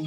I'm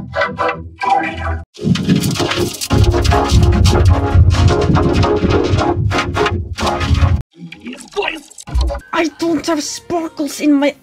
have sparkles in my